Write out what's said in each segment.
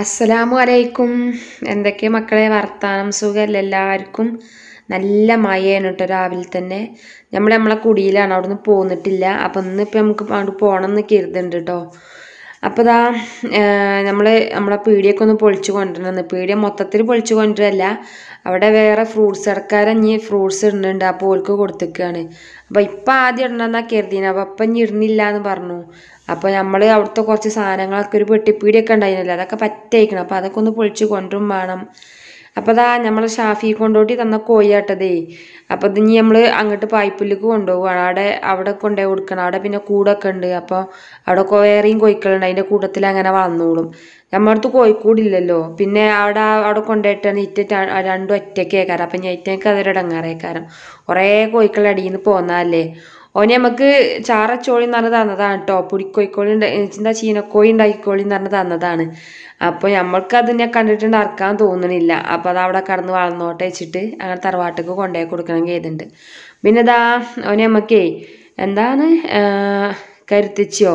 അസ്സലാമു അലൈക്കും എന്തൊക്കെ മക്കളെ വർത്താനം? സുഖമല്ല എല്ലാവർക്കും? നല്ല മഴയാണ് കേട്ടോ രാവിലെ തന്നെ. നമ്മൾ നമ്മളെ കുടിയിലാണ് അവിടുന്ന് പോന്നിട്ടില്ല. അപ്പം ഇന്നിപ്പോൾ നമുക്ക് അവിടെ പോകണം എന്ന് കരുതുന്നുണ്ട് കേട്ടോ അപ്പോൾ ഇതാ നമ്മൾ നമ്മളെ പീടിയൊക്കെ ഒന്ന് പൊളിച്ചു കൊണ്ടുവരണം പീടിയ മൊത്തത്തിൽ പൊളിച്ചു കൊണ്ടുവരല്ല. അവിടെ വേറെ ഫ്രൂട്ട്സ് ഇടക്കാരൻ ഇനി ഫ്രൂട്ട്സ് ഇടുന്നുണ്ട്. അപ്പോൾ ഓർക്ക് കൊടുത്തേക്കാണ്. അപ്പോൾ ഇപ്പം ആദ്യം ഇടണമെന്നാണ് കരുതിയത് അപ്പോൾ അപ്പം ഇനി ഇടുന്നില്ല എന്ന് പറഞ്ഞു. അപ്പോൾ നമ്മൾ അവിടുത്തെ കുറച്ച് സാധനങ്ങളൊക്കെ ഒരു പെട്ടിപ്പീടിയൊക്കെ ഉണ്ടായിരുന്നില്ല? അതൊക്കെ പറ്റയിക്കണം. അപ്പോൾ അതൊക്കെ ഒന്ന് പൊളിച്ച് കൊണ്ടും വേണം. അപ്പോൾ അതാ നമ്മൾ ഷാഫി കൊണ്ടോട്ടി തന്ന കോഴിയാട്ടതേ. അപ്പോൾ ഇത് ഇനി നമ്മൾ അങ്ങോട്ട് പായ്പുല്ലിക്ക് കൊണ്ടുപോവുകയാണ് അവിടെ അവിടെ കൊണ്ടുപോയി കൊടുക്കണം. അവിടെ പിന്നെ കൂടൊക്കെ ഉണ്ട്. അപ്പോൾ അവിടെ വേറെയും കോഴിക്കളുണ്ട് അതിന്റെ കൂട്ടത്തിൽ അങ്ങനെ വളർന്നോളും. നമ്മുടെ അടുത്ത് കോഴിക്കൂടില്ലല്ലോ പിന്നെ അവിടെ അവിടെ കൊണ്ടുപോയിട്ട് ഇറ്റ രണ്ടും ഒറ്റക്കേക്കാരം അപ്പം ഞൈറ്റേക്ക് അതൊരു ഇടങ്ങാറേക്കാരം. കുറേ കോഴിക്കളുടെ അടിയിൽ നിന്ന് പോന്നതല്ലേ ഓന് നമുക്ക് ചാറച്ചോളി എന്ന് പറഞ്ഞ് തന്നതാണ് കേട്ടോ പുടിക്കോയിക്കോളി എന്താ ചീനക്കോഴി ഉണ്ടാക്കിക്കോളി എന്ന് പറഞ്ഞ് തന്നതാണ്. അപ്പോൾ നമ്മൾക്ക് അതിനെ കണ്ടിട്ടുണ്ട് അറക്കാൻ തോന്നണില്ല. അപ്പോൾ അത് അവിടെ കടന്ന് വളർന്നോട്ടെ വെച്ചിട്ട് അങ്ങനെ തറവാട്ടിക്ക് കൊണ്ടുപോയി കൊടുക്കണം ചെയ്തിട്ടുണ്ട് പിന്നെ ഇതാ ഓനെ നമുക്കേ എന്താണ് കരുത്തിച്ചോ?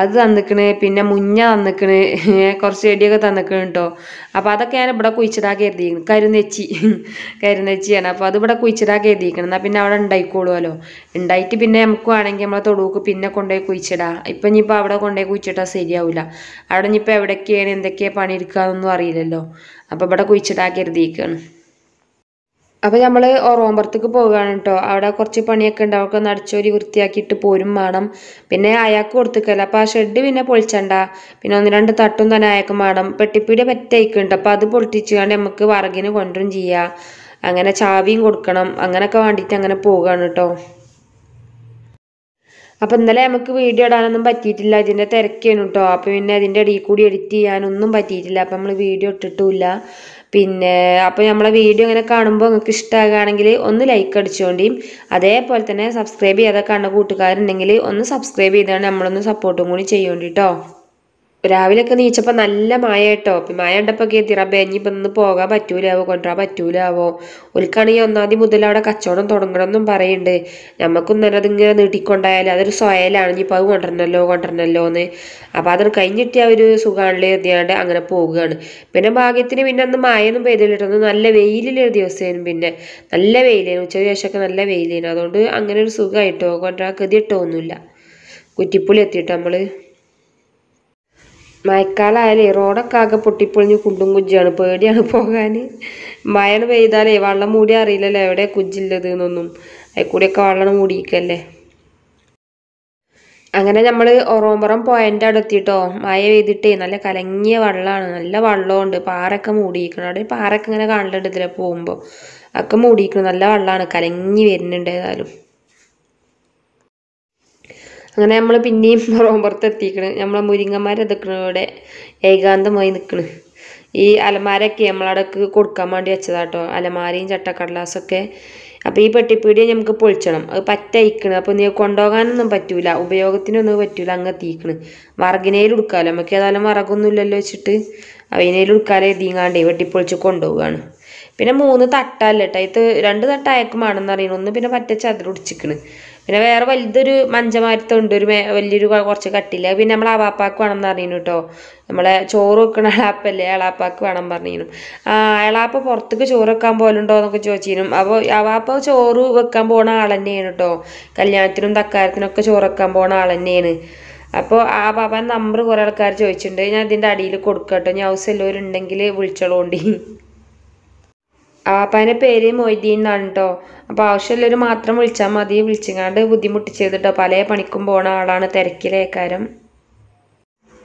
അത് തന്നിക്കണ് പിന്നെ മുഞ്ഞ തന്നിക്കണ് കുറച്ച് ചെടിയൊക്കെ തന്നിക്കണ് കേട്ടോ അപ്പോൾ അതൊക്കെ ഞാൻ ഇവിടെ കുഴിച്ചിടാൻ കരുതിയിരിക്കുന്നു. കരുന്നെച്ചി കരുന്നെച്ചിയാണ് അപ്പോൾ അത് ഇവിടെ കുഴിച്ചിടാൻ കരുതിയിരിക്കണം എന്നാൽ പിന്നെ അവിടെ ഉണ്ടായിക്കോളുമല്ലോ ഉണ്ടായിട്ട് പിന്നെ നമുക്ക് വേണമെങ്കിൽ നമ്മളെ തൊടുക്ക് പിന്നെ കൊണ്ടുപോയി കുഴിച്ചിടാം. ഇപ്പം ഇനിയിപ്പോൾ അവിടെ കൊണ്ടുപോയി കുഴിച്ചിട്ടാൽ ശരിയാവില്ല അവിടെ ഇനിയിപ്പോൾ എവിടേക്കാണ് എന്തൊക്കെയാണ് പണിയെടുക്കാന്നൊന്നും അറിയില്ലല്ലോ. അപ്പോൾ ഇവിടെ കുഴിച്ചിടാൻ കരുതിയിരിക്കുകയാണ്. അപ്പോൾ നമ്മൾ ഓറോമ്പറത്തേക്ക് പോവുകയാണ് കേട്ടോ അവിടെ കുറച്ച് പണിയൊക്കെ ഉണ്ട്. അടിച്ചോരി വൃത്തിയാക്കിയിട്ട് പോരും വേണം പിന്നെ അയാൾക്ക് കൊടുത്തേക്കല്ല. അപ്പോൾ ആ ഷെഡ് പിന്നെ പൊളിച്ചണ്ട. പിന്നെ ഒന്ന് രണ്ട് തട്ടും തന്നെ അയാൾക്ക് വേണം പെട്ടിപ്പീടെ പറ്റയിക്കുണ്ട്. അപ്പോൾ അത് പൊളിച്ചിച്ചുകൊണ്ട് നമുക്ക് വറകിന് കൊണ്ടും ചെയ്യാം. അങ്ങനെ ചാവിയും കൊടുക്കണം. അങ്ങനെയൊക്കെ വേണ്ടിയിട്ട് അങ്ങനെ പോവുകയാണ് കേട്ടോ അപ്പോൾ ഇന്നലെ നമുക്ക് വീഡിയോ ഇടാനൊന്നും പറ്റിയിട്ടില്ല. ഇതിന്റെ തിരക്കേനു കേട്ടോ അപ്പോൾ പിന്നെ അതിന്റെ ഇടയിൽ കൂടി എഡിറ്റ് ചെയ്യാനൊന്നും പറ്റിയിട്ടില്ല. അപ്പോൾ നമ്മൾ വീഡിയോ ഇട്ടിട്ടുമില്ല പിന്നെ അപ്പോൾ നമ്മളെ വീഡിയോ ഇങ്ങനെ കാണുമ്പോൾ നിങ്ങൾക്ക് ഇഷ്ടമാകുകയാണെങ്കിൽ ഒന്ന് ലൈക്ക് അടിച്ചുകൊണ്ടിയും അതേപോലെ തന്നെ സബ്സ്ക്രൈബ് ചെയ്യാതെ കണ്ട കൂട്ടുകാരുണ്ടെങ്കിൽ ഒന്ന് സബ്സ്ക്രൈബ് ചെയ്താണ് നമ്മളൊന്ന് സപ്പോർട്ടും കൂടി ചെയ്യുന്നുണ്ട് കേട്ടോ രാവിലെയൊക്കെ നീച്ചപ്പോൾ നല്ല മായ കേട്ടോ മായ മഴ ഉണ്ടപ്പോൾ കയറ്റി റബ്ബേ ഇനിയിപ്പോൾ പോകാൻ പറ്റൂലാവോ? കൊണ്ടുവരാൻ പറ്റൂലാവോ? ഒലിക്കാണെങ്കിൽ ഒന്നാം തീയതി മുതൽ അവിടെ കച്ചവടം തുടങ്ങണമെന്നും പറയുന്നുണ്ട് നമുക്കും തന്നെ അതിങ്ങനെ നീട്ടിക്കൊണ്ടായാലും അതൊരു സ്വയലാണ്. ഇനിയിപ്പോൾ അത് കൊണ്ടുവരണല്ലോ കൊണ്ടുവരണല്ലോ എന്ന്. അപ്പോൾ അത് കഴിഞ്ഞിട്ട് ആ ഒരു സുഖാണിൽ എഴുതിയാണ്ട് അങ്ങനെ പോവുകയാണ്. പിന്നെ ഭാഗ്യത്തിന് പിന്നെ അന്ന് മായൊന്നും പെയ്തില്ലട്ടോ നല്ല വെയിലുള്ള ദിവസമായിരുന്നു പിന്നെ. നല്ല വെയിലായിരുന്നു ഉച്ച ശേഷമൊക്കെ നല്ല വെയിലായിരുന്നു അതുകൊണ്ട് അങ്ങനെ ഒരു സുഖമായിട്ടോ കൊണ്ടുവരാൻ ഗതിയിട്ടോ ഒന്നുമില്ല കുറ്റിപ്പുളി എത്തിയിട്ടോ നമ്മൾ മഴക്കാലമായാലേ റോഡൊക്കെ ആകെ പൊട്ടിപ്പൊളിഞ്ഞ് കുണ്ടും കുജ്ജിയാണ് പേടിയാണ് പോകാൻ മഴ പെയ്താലേ വെള്ളം മൂടി അറിയില്ലല്ലോ എവിടെ കുജ്ജില്ലത് എന്നൊന്നും. അതിൽ കൂടിയൊക്കെ വെള്ളം മൂടിയിക്കല്ലേ അങ്ങനെ നമ്മൾ ഒറോമ്പറം പോയന്റെ അവിടെ എത്തിയിട്ടോ മഴ പെയ്തിട്ടേ നല്ല കലങ്ങിയ വെള്ളമാണ് നല്ല വെള്ളമുണ്ട് പാറയൊക്കെ മൂടിയിരിക്കണം. അവിടെ പാറയൊക്കെ ഇങ്ങനെ കാണലുണ്ട് ഇതിലെ പോകുമ്പോൾ ഒക്കെ മൂടിയിരിക്കണം. നല്ല വെള്ളമാണ് കലങ്ങി വരുന്നുണ്ട് ഏതായാലും. അങ്ങനെ നമ്മൾ പിന്നെയും റോമ്പുറത്ത് എത്തിക്കണ് നമ്മളെ ഇവിടെ ഏകാന്തമായി നിൽക്കണ് ഈ അലമാരൊക്കെ നമ്മളടക്ക് കൊടുക്കാൻ വേണ്ടി വെച്ചതാട്ടോ. അലമാരയും ചട്ടക്കടലാസൊക്കെ. അപ്പോൾ ഈ പെട്ടിപ്പീടിയെ നമുക്ക് പൊളിച്ചണം. അത് പറ്റയിക്കണ്. അപ്പോൾ നീ കൊണ്ടുപോകാനൊന്നും പറ്റൂല. ഉപയോഗത്തിനൊന്നും പറ്റൂല അങ്ങ് എത്തിക്കണ്. വറകിനേൽ ഉടുക്കാമല്ലോ നമുക്ക് ഏതായാലും വറകൊന്നും ഇല്ലല്ലോ വെച്ചിട്ട്. അവനേലും എടുക്കാതെ എതിങ്ങാണ്ടേ വെട്ടിപ്പൊളിച്ച് കൊണ്ടുപോവുകയാണ്. പിന്നെ മൂന്ന് തട്ടല്ല കേട്ടോ ഇത് രണ്ട് തട്ടായക്കുമാണെന്ന് അറിയണം. ഒന്ന് പിന്നെ പറ്റ ചതുര ഒടിച്ചിക്കണ് പിന്നെ വേറെ വലുതൊരു മഞ്ചമാരത്തുണ്ട് ഒരു വലിയൊരു കുറച്ച് കട്ടില്ല പിന്നെ നമ്മൾ അവാപ്പാക്ക് വേണം എന്ന് പറഞ്ഞു കേട്ടോ നമ്മളെ ചോറ് വെക്കണ അളാപ്പല്ലേ അളാപ്പാക്ക് വേണം പറഞ്ഞു ആ അളാപ്പ പുറത്തേക്ക് ചോറ് വെക്കാൻ പോലുണ്ടോ എന്നൊക്കെ ചോദിച്ചിരുന്നു. അപ്പോൾ അവാപ്പ ചോറ് വെക്കാൻ പോണ ആൾ തന്നെയാണ് കേട്ടോ കല്യാണത്തിനും തക്കാരത്തിനൊക്കെ ചോറ് വെക്കാൻ പോണ ആൾ തന്നെയാണ്. അപ്പോൾ ആ പാപ്പാൻ നമ്പർ കുറേ ആൾക്കാർ ചോദിച്ചിട്ടുണ്ട്. ഞാൻ ഇതിന്റെ അടിയിൽ കൊടുക്കട്ടോ ഞാൻ ഹൗസ് എല്ലാവരും ഉണ്ടെങ്കിൽ വിളിച്ചോളോണ്ടി ആപ്പാന്റെ പേര് മൊയ്തീൻ എന്നാണ് കേട്ടോ അപ്പോൾ ആവശ്യമുള്ളവർ മാത്രം വിളിച്ചാൽ മതി. വിളിച്ചിങ്ങാണ്ട് ബുദ്ധിമുട്ടിച്ചത് കേട്ടോ പല പണിക്കും പോണ ആളാണ് തിരക്കിലേക്കാരം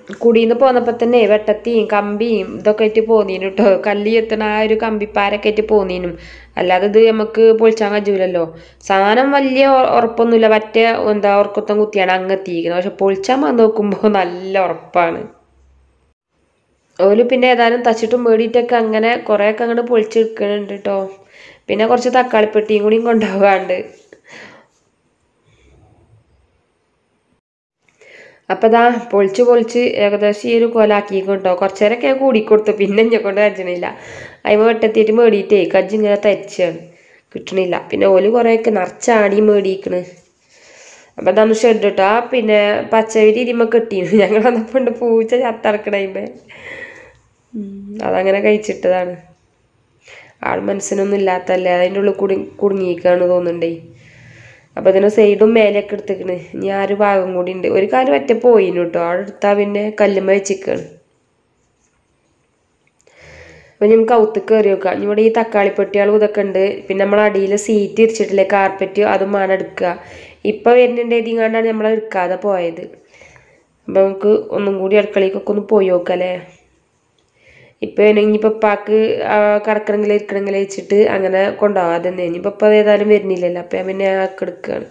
കുടിയിന്ന് പോന്നപ്പോൾ തന്നെ വെട്ടത്തിയും കമ്പിയും ഇതൊക്കെ ആയിട്ട് പോന്നീനു കേട്ടോ കല്ലി എത്തണ ആ ഒരു കമ്പിപ്പാരൊക്കെ ആയിട്ട് പോന്നീനും. അല്ലാതെ ഇത് നമുക്ക് പൊളിച്ചാൻ കഴിയൂലല്ലോ സാധനം വലിയ ഉറപ്പൊന്നുമില്ല മറ്റേ എന്താ ഉറക്കത്തം കുത്തിയാണ് അങ്ങ് എത്തിയിരിക്കുന്നത് പക്ഷെ പൊളിച്ചാൻ വന്ന് നോക്കുമ്പോൾ നല്ല ഉറപ്പാണ് ഓൽ പിന്നെ ഏതായാലും തച്ചിട്ടും മേടിയിട്ടൊക്കെ അങ്ങനെ കുറേയൊക്കെ അങ്ങോട്ട് പൊളിച്ചെടുക്കുന്നുണ്ട് കേട്ടോ പിന്നെ കുറച്ച് തക്കാളിപ്പെട്ടിയും കൂടിയും കൊണ്ടുപോകാണ്ട് അപ്പം ദാ പൊളിച്ച് പൊളിച്ച് ഏകദേശം ഈ ഒരു കൊലാക്കിക്കൊണ്ടോ. കുറച്ച് നേരമൊക്കെ കൂടിക്കൊടുത്തു. പിന്നെ എന്നെ കൊണ്ട് കജ്ജണില്ല. അതിമ വെട്ടെത്തിയിട്ട് മേടിയിട്ടേ. കജ്ജ് ഇങ്ങനെ തരിച്ചാണ്. കിട്ടണില്ല. പിന്നെ ഓൽ കുറേയൊക്കെ നിറച്ചാടി മേടിക്കണ് അപ്പം അതാണ് ഷെഡ് ഇട്ടാ പിന്നെ പച്ചവിരി ഇരിമ കെട്ടിയിരുന്നു ഞങ്ങൾ വന്നപ്പോൾ പൂച്ച ചത്തറക്കണ അതങ്ങനെ കഴിച്ചിട്ടതാണ്. ആൾ മനസ്സിനൊന്നും ഇല്ലാത്തല്ലേ അതിന്റെ ഉള്ളിൽ കുടി കുടുങ്ങിയിരിക്കുകയാണ് തോന്നുന്നുണ്ടേ. അപ്പോൾ ഇതിന് സൈഡും മേലെയൊക്കെ എടുത്തേക്കണ്. ഇനി ആ ഒരു ഭാഗം കൂടി ഉണ്ട്. ഒരു കാൽ പറ്റ പോയിന് കേട്ടോ. ആൾ എടുത്താൽ പിന്നെ കല്ലുമ്മ വെച്ചിക്കാണ്. അപ്പോൾ നമുക്ക് ഔത്ത് കയറി നോക്കാം. ഇവിടെ ഈ തക്കാളി പെട്ടികളും ഇതൊക്കെ ഉണ്ട്. പിന്നെ നമ്മൾ അടിയിൽ സീറ്റ് തിരിച്ചിട്ടില്ലേ കാർപ്പറ്റ് അതും വേണം എടുക്കുക. ഇപ്പം വരുന്നുണ്ട് ഇതിങ്ങാണ്ടാണ് നമ്മൾ എടുക്കാതെ പോയത്. അപ്പം നമുക്ക് ഒന്നും കൂടി അടുക്കളയ്ക്കൊക്കെ ഒന്ന് പോയി നോക്കാം അല്ലേ? ഇപ്പം ഇനിയിപ്പോൾ ഉപ്പാക്ക് കറക്കണമെങ്കിൽ ഇരിക്കണമെങ്കിൽ വെച്ചിട്ട് അങ്ങനെ കൊണ്ടുപോകാം. അതന്നെ ഇനിയിപ്പോൾ ഇപ്പം ഏതായാലും വരുന്നില്ലല്ലോ. അപ്പം പിന്നെ എടുക്കുകയാണ്.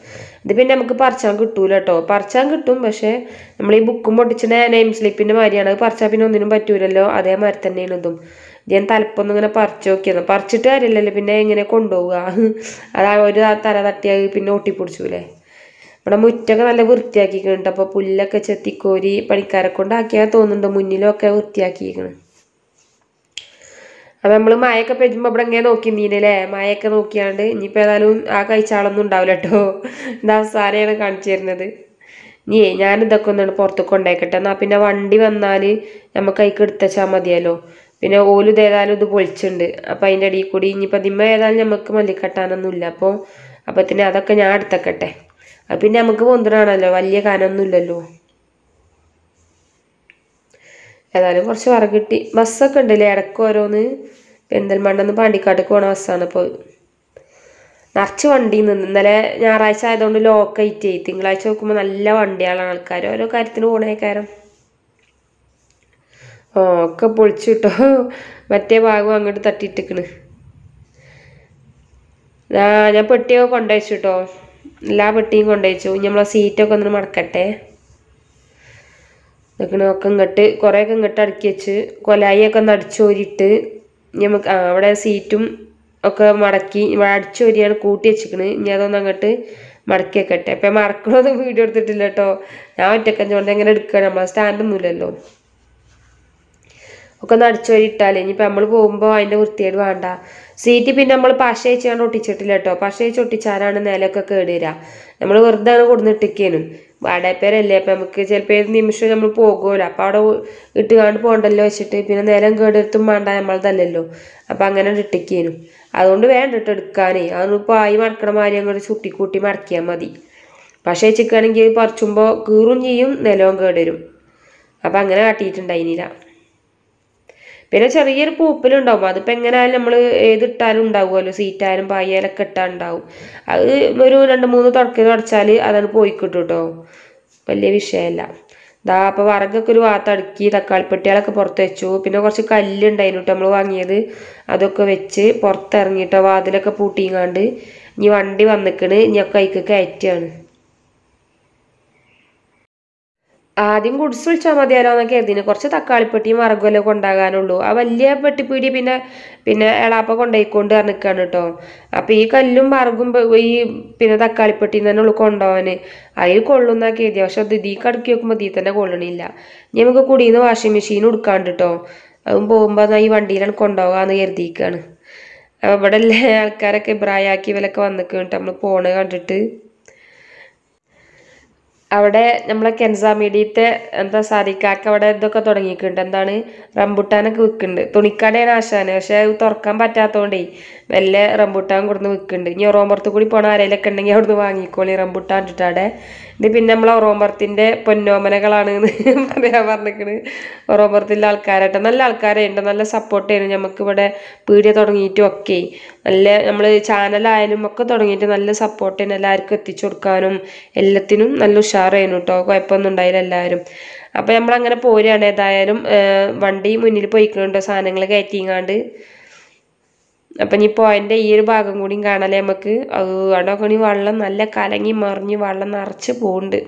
ഇത് പിന്നെ നമുക്ക് പറിച്ചാൻ കിട്ടൂല കേട്ടോ പറിച്ചാൻ കിട്ടും പക്ഷേ നമ്മൾ ഈ ബുക്കും പൊട്ടിച്ചിട്ട് നെയിം സ്ലിപ്പിന്റെ മാതിരിയാണ്. അത് പറിച്ചാൽ പിന്നെ ഒന്നിനും പറ്റൂലല്ലോ. അതേമാതിരി തന്നെയാണ് ഇതും. ഞാൻ തലപ്പൊന്നും ഇങ്ങനെ പറിച്ചു നോക്കിയത്. പറിച്ചിട്ട് കാര്യമില്ലല്ലോ. പിന്നെ എങ്ങനെ കൊണ്ടുപോവുക? അതാ ഒരു തല തട്ടിയാൽ പിന്നെ ഒട്ടിപ്പിടിച്ചൂലേ? ഇവിടെ മുറ്റൊക്കെ നല്ല വൃത്തിയാക്കിക്കണുണ്ട് അപ്പോൾ പുല്ലൊക്കെ ചെത്തിക്കോരി പണിക്കാരെ കൊണ്ടാക്കിയാൽ തോന്നുന്നുണ്ട്. മുന്നിലൊക്കെ വൃത്തിയാക്കിയിരിക്കണം. അപ്പം നമ്മൾ മഴയൊക്കെ പെയ്യുമ്പോൾ ഇവിടെ ഇങ്ങനെ നോക്കി നീനല്ലേ മഴയൊക്കെ നോക്കിയാണ്ട് ഇനിയിപ്പോൾ ഏതായാലും ആ കഴിച്ചാളൊന്നും ഉണ്ടാവില്ല കേട്ടോ ഇത് അവസാനമാണ് കാണിച്ചു തരുന്നത്. നീ ഞാൻ ഇതൊക്കെ ഒന്നാണ് പുറത്ത് കൊണ്ടേക്കട്ടെ. എന്നാൽ പിന്നെ വണ്ടി വന്നാൽ നമുക്ക് അതിക്ക് എടുത്തച്ചാൽ മതിയല്ലോ. പിന്നെ ഓൽ ഇത് ഏതായാലും ഇത് പൊളിച്ചുണ്ട് അപ്പം അതിന്റെ അടിയിൽ കൂടി ഇനിയിപ്പോൾ ദിമ്മ ഏതായാലും നമുക്ക് മല്ലിക്കെട്ടാനൊന്നുമില്ല. അപ്പോൾ അപ്പത്തിന് അതൊക്കെ ഞാൻ എടുത്തേക്കട്ടെ. അത് പിന്നെ നമുക്ക് പൊന്തണാണല്ലോ വലിയ കാനൊന്നും ഇല്ലല്ലോ ഏതായാലും കുറച്ച് വിറക് കിട്ടി. ബസ്സൊക്കെ ഉണ്ടല്ലേ? ഇടയ്ക്ക് ഓരോന്ന് പെരിന്തൽമണ്ണന്ന് പാണ്ടിക്കാട്ടേക്ക് പോണ ബസ്സാണ് ഇപ്പോൾ നിറച്ച് വണ്ടി നിന്ന്. ഇന്നലെ ഞായറാഴ്ച ആയതുകൊണ്ട് ലോക്ക് ആയിട്ടേ തിങ്കളാഴ്ച നോക്കുമ്പോൾ നല്ല വണ്ടികളാണ് ആൾക്കാർ ഓരോ കാര്യത്തിന് പോണേക്കാരം ഓ ഒക്കെ പൊളിച്ചു കിട്ടോ. മറ്റേ ഭാഗം അങ്ങോട്ട് തട്ടിയിട്ടിക്കണ് ഞാൻ പെട്ടിയൊക്കെ കൊണ്ടുവച്ചു കേട്ടോ എല്ലാ പെട്ടിയും കൊണ്ടുവച്ചു നമ്മളെ സീറ്റൊക്കെ ഒന്ന് മടക്കട്ടെ. ഇതൊക്കെ ഒക്കെ ഇങ്ങോട്ട് കുറേയൊക്കെ ഇങ്ങോട്ട് അടുക്കി വെച്ച് കൊലായിയൊക്കെ ഒന്ന് നമുക്ക് അവിടെ സീറ്റും ഒക്കെ മടക്കി അടിച്ചോരിയാണ് കൂട്ടി വെച്ചിക്കണ്. ഇനി അതൊന്ന് അങ്ങോട്ട് മടക്കി വെക്കട്ടെ. അപ്പം മറക്കണമൊന്നും വീഡിയോ എടുത്തിട്ടില്ല കേട്ടോ ഞാൻ ഒറ്റക്കഞ്ചോണ്ട് എങ്ങനെ എടുക്കുക നമ്മളെ സ്റ്റാൻഡൊന്നുമില്ലല്ലോ ഒക്കെ ഒന്ന് അടിച്ചോരി ഇട്ടാലേ ഇനിയിപ്പോൾ നമ്മൾ പോകുമ്പോൾ അതിന്റെ വൃത്തിയേട് വേണ്ട. സീറ്റ് പിന്നെ നമ്മൾ പശ വെച്ചാണ് ഒട്ടിച്ചിട്ടില്ല കേട്ടോ പശ വെച്ച് ഒട്ടിച്ചാലാണ് നിലമൊക്കെ കേട് നമ്മൾ വെറുതെ കൊടുന്നിട്ടിക്കേനും വാടകപ്പേരല്ലേ? അപ്പം നമുക്ക് ചിലപ്പോൾ ഏത് നിമിഷം നമ്മൾ പോകുമല്ലോ അപ്പോൾ അവിടെ ഇട്ട് കാണ്ട് പോകണ്ടല്ലോ വെച്ചിട്ട് പിന്നെ നേരം കേടെടുത്തും വേണ്ട നമ്മളതല്ലല്ലോ. അപ്പം അങ്ങനെ ഇട്ടിക്കേനു. അതുകൊണ്ട് വേണ്ട ഇട്ട് എടുക്കാനേ. അതൊന്നിപ്പോൾ ആയി മടക്കണ മാതിരി അങ്ങോട്ട് ചുട്ടിക്കൂട്ടി മടക്കിയാൽ മതി. പക്ഷേ ചിക്കാണെങ്കിൽ പറിച്ചുമ്പോൾ കീറും ചെയ്യും നിലവും കേടരും. അപ്പം അങ്ങനെ കാട്ടിയിട്ടുണ്ടായിനില്ല പിന്നെ ചെറിയൊരു പൂപ്പലുണ്ടാവും. അതിപ്പോൾ എങ്ങനെയായാലും നമ്മൾ ഏതിട്ടാലും ഉണ്ടാവുമല്ലോ. സീറ്റായാലും പായാലൊക്കെ ഇട്ടാൽ ഉണ്ടാവും അത് ഒരു രണ്ട് മൂന്ന് തുടക്കം അടച്ചാൽ അതാണ് പോയി കിട്ടും. കേട്ടോ വലിയ വിഷയമല്ല. ദാ അപ്പോൾ വറകൊക്കെ ഒരു ഭാഗത്ത് അടുക്കി തക്കാളിപ്പെട്ടികളൊക്കെ പുറത്ത് വെച്ചു. പിന്നെ കുറച്ച് കല്ലുണ്ടായിരുന്നു കേട്ടോ നമ്മൾ വാങ്ങിയത്. അതൊക്കെ വെച്ച് പുറത്തിറങ്ങിയിട്ടോ വാതിലൊക്കെ പൂട്ടിങ്ങാണ്ട്. ഇനി വണ്ടി വന്നിക്കണ്. ഇനി ഒക്കെ കയറ്റുകയാണ് ആദ്യം ഗുഡ്സ് വിളിച്ചാൽ മതിയാലോ എന്നൊക്കെ കരുതിന്. കുറച്ച് തക്കാളിപ്പെട്ടി മറകുമല്ലോ കൊണ്ടാകാനുള്ളൂ ആ വലിയ പെട്ടിപ്പീടി പിന്നെ പിന്നെ എളാപ്പ കൊണ്ടുപോയിക്കൊണ്ട് നിൽക്കാണ് കേട്ടോ അപ്പൊ ഈ കല്ലും മറകും ഈ പിന്നെ തക്കാളിപ്പെട്ടിയും തന്നെ ഉള്ളു കൊണ്ടുപോകാന് അതിൽ കൊള്ളുന്നൊക്കെ കരുതി പക്ഷെ അത് ഇതീ കടക്കി വെക്കുമ്പോൾ ഇതിൽ തന്നെ കൊള്ളണില്ല. ഇനി നമുക്ക് കുടിയിൽ നിന്ന് വാഷിംഗ് മെഷീൻ എടുക്കാണ്ട് കേട്ടോ അതും പോകുമ്പോൾ ഈ വണ്ടിയിലാണ് കൊണ്ടുപോകാന്ന് കരുതിയിരിക്കുകയാണ് അപ്പോൾ ഇവിടെ എല്ലാ ആൾക്കാരൊക്കെ ഇബ്രായാക്കി ഇവലൊക്കെ വന്നിട്ട് നമ്മൾ പോണ കണ്ടിട്ട്. അവിടെ നമ്മളെ കെൻസാമീഡിയത്തെ എന്താ സാരിക്കാക്ക് അവിടെ ഇതൊക്കെ തുടങ്ങിയിട്ടുണ്ട്. എന്താണ്? റംബുട്ടാനൊക്കെ വിൽക്കുന്നുണ്ട്. തുണിക്കടയാണ് ആശാന്. പക്ഷെ അത് തുറക്കാൻ പറ്റാത്തതുകൊണ്ടേ വല്ല റംബുട്ടാൻ കൊടുന്ന് വിൽക്കുന്നുണ്ട്. ഇനി ഒറോമ്പുറത്ത് കൂടി പോണ ആരെയിലൊക്കെ ഉണ്ടെങ്കിൽ അവിടുന്ന് വാങ്ങിക്കോളി റംബുട്ടാൻ ഇട്ടിട്ട് ഇത് പിന്നെ നമ്മളെ ഒറോമ്പുറത്തിന്റെ പൊന്നോമനകളാണ് എന്ന് പറയാൻ പറഞ്ഞിരിക്കണ്. ഒറോമ്പുറത്തിന്റെ ആൾക്കാരായിട്ട് നല്ല ആൾക്കാരുണ്ട് നല്ല സപ്പോർട്ട് ചെയ്യുന്നു. നമുക്ക് ഇവിടെ പീടിയ തുടങ്ങിയിട്ടും ഒക്കെ. നല്ല നമ്മൾ ചാനലായാലും ഒക്കെ തുടങ്ങിയിട്ട് നല്ല സപ്പോർട്ട് ചെയ്യുന്നു. എല്ലാവർക്കും എത്തിച്ചു കൊടുക്കാനും എല്ലാത്തിനും നല്ല ഉഷാറായിരുന്നു കേട്ടോ കുഴപ്പമൊന്നും ഉണ്ടായില്ല എല്ലാവരും. അപ്പോൾ നമ്മളങ്ങനെ പോരുകയാണ് ഏതായാലും വണ്ടി മുന്നിൽ പോയിക്കണുണ്ടോ. സാധനങ്ങൾ കയറ്റിങ്ങാണ്ട്. അപ്പം ഇനി പോയിന്റെ ഈ ഒരു ഭാഗം കൂടിയും കാണാല്ലേ നമുക്ക് കൂടി വെള്ളം നല്ല കലങ്ങി മറിഞ്ഞ് വെള്ളം നിറച്ച് പോകുന്നുണ്ട്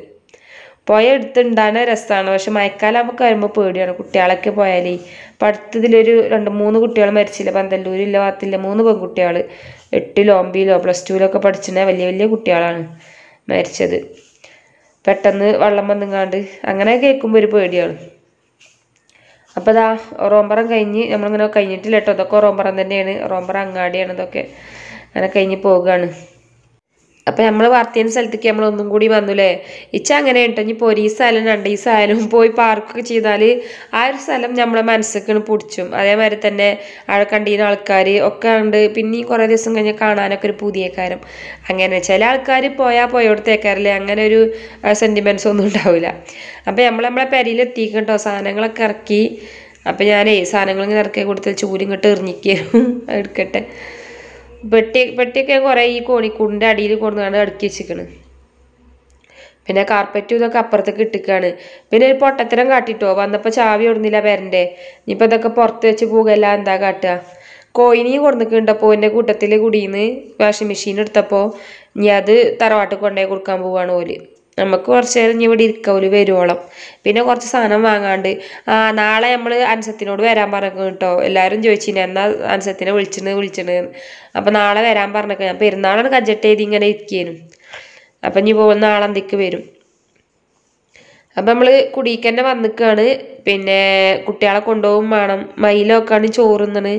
പോയ എടുത്തുണ്ടാണ് രസമാണ് പക്ഷെ മഴക്കാലമൊക്കെ വരുമ്പോൾ പേടിയാണ് കുട്ടികളൊക്കെ പോയാലേ. ഇതിൽ അടുത്തതിലൊരു രണ്ട് മൂന്ന് കുട്ടികൾ മരിച്ചില്ല. പന്തല്ലൂരില്ല ഭാഗത്തില്ല. മൂന്ന് പെൺകുട്ടികൾ എട്ടിലോ ഒമ്പതിലോ പ്ലസ് ടുവിലൊക്കെ പഠിച്ചിട്ടുണ്ടെങ്കിൽ വലിയ വലിയ കുട്ടികളാണ് മരിച്ചത്. പെട്ടെന്ന് വെള്ളം വന്നുങ്ങാണ്ട് അങ്ങനെ കേൾക്കുമ്പോൾ ഒരു പേടിയാണ്. അപ്പോൾ ഇതാ റോമ്പറം കഴിഞ്ഞ് നമ്മളിങ്ങനെ കഴിഞ്ഞിട്ടില്ല കേട്ടോ ഇതൊക്കെ റോമ്പറം തന്നെയാണ്. റോമ്പറം അങ്ങാടിയാണ് ഇതൊക്കെ. അങ്ങനെ കഴിഞ്ഞ് പോവുകയാണ് അപ്പം നമ്മൾ വർക്ക് ചെയ്യുന്ന സ്ഥലത്തേക്ക് നമ്മൾ ഒന്നും കൂടി വന്നുല്ലേ? ഇച്ച അങ്ങനെ കേട്ടോ ഇനി സ്ഥലം രണ്ട് സ്ഥലം പോയി പാർക്കൊക്കെ ചെയ്താൽ ആ ഒരു സ്ഥലം നമ്മളെ മനസ്സൊക്കെ പിടിച്ചും. അതേമാതിരി തന്നെ അവിടെ കണ്ടിരുന്ന ആൾക്കാർ ഒക്കെ ഉണ്ട് പിന്നെയും കുറേ ദിവസം കഴിഞ്ഞാൽ കാണാനൊക്കെ ഒരു പുതിയ കാരം അങ്ങനെ ചില ആൾക്കാർ പോയാൽ പോയോടത്തേക്കാരല്ലേ? അങ്ങനെ ഒരു സെന്റിമെന്റ്സ് ഒന്നും ഉണ്ടാവില്ല അപ്പം നമ്മൾ നമ്മളെ പെരയിൽ എത്തിക്കും കേട്ടോ സാധനങ്ങളൊക്കെ ഇറക്കി. അപ്പം ഞാനേ സാധനങ്ങൾ ഇങ്ങനെ ഇറക്കി കൊടുത്ത് ചൂരിങ്ങോട്ട് എറിഞ്ഞിക്കും എടുക്കട്ടെ. പെട്ടി പെട്ടിയൊക്കെ കുറേ ഈ കോണിക്കൂടിന്റെ അടിയിൽ കൊണ്ടുവന്ന് അടുക്കി വെച്ചിക്കണ് പിന്നെ കാർപ്പറ്റും ഇതൊക്കെ അപ്പുറത്തേക്ക് ഇട്ടിക്കാണ്. പിന്നെ ഒരു പൊട്ടത്തരം കാട്ടിട്ടോ വന്നപ്പോൾ ചാവി ഓടുന്നില്ല പേരന്റെ. ഇനിയിപ്പോൾ ഇതൊക്കെ പുറത്ത് വെച്ച് പോകല്ല എന്താ കാട്ടുക? കോയിനെയും കൊടുന്നിട്ടുണ്ടപ്പോൾ എന്റെ കൂട്ടത്തിൽ കുടിയിൽ നിന്ന് വാഷിംഗ് മെഷീൻ എടുത്തപ്പോൾ ഇനി അത് തറവാട്ടിൽ കൊണ്ടുപോയി കൊടുക്കാൻ പോവാണ് ഓൽ. നമുക്ക് കുറച്ച് നേരം ഇനി ഇവിടെ ഇരിക്കാം ഓൽ വരുവോളം. പിന്നെ കുറച്ച് സാധനം വാങ്ങാണ്ട് ആ നാളെ നമ്മൾ അൻസത്തിനോട് വരാൻ പറഞ്ഞു കേട്ടോ എല്ലാവരും ചോദിച്ചിന് എന്നാ അൻസത്തിനെ വിളിച്ചിന് വിളിച്ചിന് അപ്പം നാളെ വരാൻ പറഞ്ഞൊക്കെ ഞാൻ പെരുന്നാളാണ് കജറ്റ് ചെയ്ത് ഇങ്ങനെ ഇരിക്കേനും. അപ്പം ഇനി പോകുന്ന നാളെന്തൊക്കെ വരും. അപ്പം നമ്മൾ കുടിക്കന്നെ വന്നിക്കാണ്. പിന്നെ കുട്ടികളെ കൊണ്ടുപോകും വേണം. മയിലൊക്കെയാണ് ചോറുന്നത്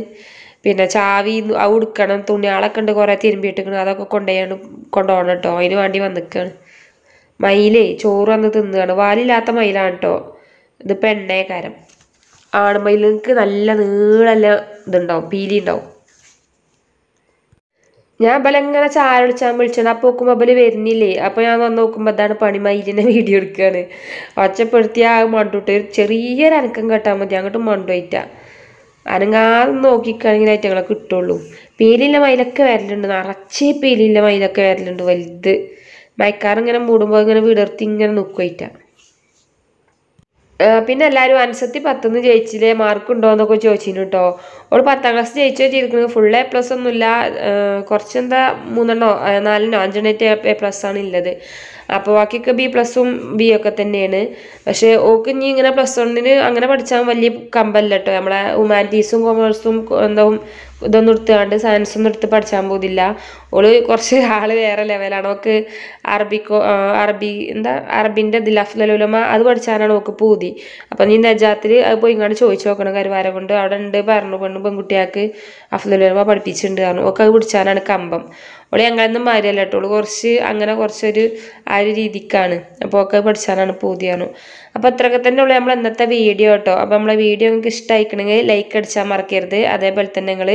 പിന്നെ ചാവി ആ ഉടുക്കണം തുണികളൊക്കെ ഉണ്ട് കുറേ തിരുമ്പിയിട്ടിക്കണം അതൊക്കെ കൊണ്ടുപോയാണ് കൊണ്ടുപോകണം കേട്ടോ അതിന് വേണ്ടി വന്നിക്കാണ്. മയിലേ ചോറ് വന്ന് തിന്നുകയാണ് വാലില്ലാത്ത മയിലാണ് കേട്ടോ ഇത് പെണ്ണേക്കാരം ആൺമയിലേക്ക് നല്ല നീളല്ല ഇതുണ്ടാവും. പീലി ഉണ്ടാവും. ഞാൻ ബലങ്ങനെ ചായ വിളിച്ചാൽ വിളിച്ചത് അപ്പോൾ നോക്കുമ്പോൾ ബൽ വരുന്നില്ലേ? അപ്പോൾ ഞാൻ വന്ന് നോക്കുമ്പോൾ അതാണ് പണി മയിലിനെ വീഡിയോ എടുക്കുകയാണ് ഒച്ചപ്പെടുത്തിയ ആ മണ്ടുട്ട് ചെറിയൊരു അനക്കം കേട്ടാൽ മതി. അങ്ങോട്ട് മണ്ടുപോയിട്ടാ അനങ്ങാതെ നോക്കിക്കാണെങ്കിൽ ഐറ്റങ്ങളെ കിട്ടുള്ളൂ. പീലില്ല മയിലൊക്കെ വരലുണ്ട്. നിറച്ചേ പീലില്ല മയിലൊക്കെ വരലുണ്ട്. വലുത്. മയക്കാർ ഇങ്ങനെ മൂടുമ്പോൾ ഇങ്ങനെ വിടർത്തി ഇങ്ങനെ നിൽക്കുമായിട്ടാ പിന്നെ എല്ലാവരും അനുസത്തി പത്തുനിന്ന് ജയിച്ചില്ലേ? മാർക്ക് ഉണ്ടോ എന്നൊക്കെ ചോദിച്ചിരുന്നു കേട്ടോ ഓൾ പത്താം ക്ലാസ് ജയിച്ചോ ചെയ്തിരിക്കുന്നത് ഫുൾ എ പ്ലസ് ഒന്നുമില്ല. കുറച്ചെന്താ മൂന്നെണ്ണോ നാലെണ്ണോ അഞ്ചെണ്ണറ്റ് എ പ്ലസ് ആണ് ഉള്ളത് അപ്പോൾ ബാക്കിയൊക്കെ ബി പ്ലസും ബി ഒക്കെ തന്നെയാണ്. പക്ഷേ ഓക്ക് ഇനി ഇങ്ങനെ പ്ലസ് വണ്ണിന് അങ്ങനെ പഠിച്ചാൽ വലിയ കമ്പല്ല കേട്ടോ നമ്മളെ ഹ്യൂമാനിറ്റീസും കൊമേഴ്സും എന്താ ഇതൊന്നും എടുത്തുകൊണ്ട് സയൻസ് ഒന്നും എടുത്ത് പഠിച്ചാൻ പോകുന്നില്ല ഓൾ കുറച്ച് ആൾ വേറെ ലെവലാണ് ഓക്ക് അറബിക്കോ അറബി എന്താ അറബിന്റെ ദിലാഫ് അഫ്ലലുലമ അത് പഠിച്ചാനാണ് ഓക്ക് പൂതി. അപ്പം നീ നജാത്തിൽ അത് പോയി ഇങ്ങോട്ട് ചോദിച്ചു നോക്കണം കരുവാരം കൊണ്ട്. അവിടെ ഉണ്ട് പറഞ്ഞു പെണ്ണു പെൺകുട്ടിയാൾക്ക് അഫ്ലുലമ പഠിപ്പിച്ചിട്ടുണ്ട് പറഞ്ഞു. ഓക്ക് അത് പിടിച്ചാനാണ് കമ്പം. ഓൾ ഞങ്ങളൊന്നും മാറിയല്ല കേട്ടോ ഓൾ കുറച്ച് അങ്ങനെ കുറച്ചൊരു ആ ഒരു രീതിക്കാണ്. അപ്പോൾ ഒക്കെ പഠിച്ചാലാണ് പൂതിയാണ് അപ്പോൾ അത്രയൊക്കെ തന്നെ ഉള്ളൂ നമ്മൾ ഇന്നത്തെ വീഡിയോ കേട്ടോ അപ്പോൾ നമ്മളെ വീഡിയോ നിങ്ങൾക്ക് ഇഷ്ടമായിക്കണമെങ്കിൽ ലൈക്ക് അടിച്ചാൽ മറക്കരുത്. അതേപോലെ തന്നെ നിങ്ങൾ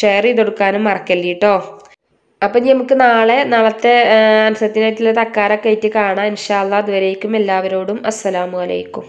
ഷെയർ ചെയ്ത് കൊടുക്കാനും മറക്കല്ലേ കേട്ടോ അപ്പം നമുക്ക് നാളെ നാളത്തെ അനുസരത്തിനായിട്ടുള്ള തക്കാരൊക്കെ ആയിട്ട് കാണാം. ഇൻഷാല്ല അതുവരേക്കും എല്ലാവരോടും അസ്സലാമു അലൈക്കും.